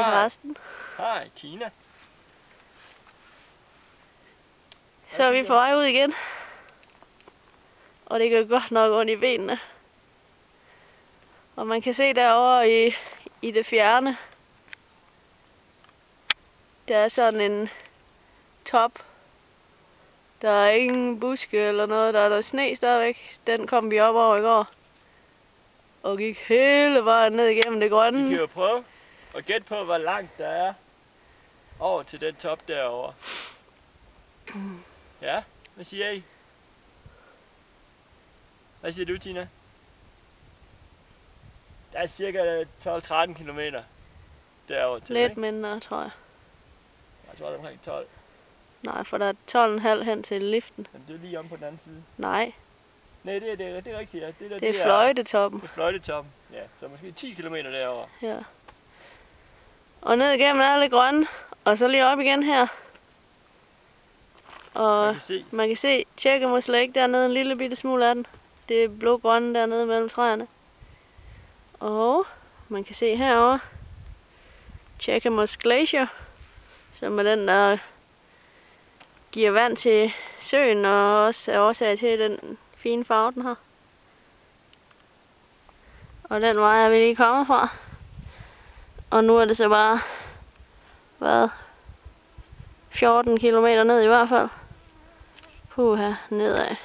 Hej. Karsten. Hej, Tina. Så er vi på vej ud igen. Og det gør godt nok ondt i benene. Og man kan se derovre i, i det fjerne. Der er sådan en top. Der er ingen buske eller noget. Der er noget sne stadigvæk. Den kom vi op over i går. Og gik hele vejen ned igennem det Vi grønne. kan jo prøve at gætte på, hvor langt der er over til den top derovre. Ja, hvad siger I? Hvad siger du, Tina? Der er cirka 12-13 km derover til, Lidt ikke? mindre, tror jeg. Jeg tror, det er omkring 12. Nej, for der er 12,5 hen til liften. Men det er lige om på den anden side. Nej, Nej, det er, det er, det er rigtigt, ja. Det, der, det er fløjtetoppen. Det er fløjtetoppen. Ja, så måske 10 km derover. Ja. Og ned igennem alle grønne, og så lige op igen her. Man Og kan se, man kan se Tjekkemos Lake dernede, en lille bitte smule af den. Det er blå-grønne dernede mellem træerne. Og man kan se herovre Tjekkemos Glacier, som er den, der giver vand til søen, og også er årsag til den fine farve, den har. Og den vej er vi lige kommet fra. Og nu er det så bare, hvad, 14 km ned i hvert fald. Puha, nedad.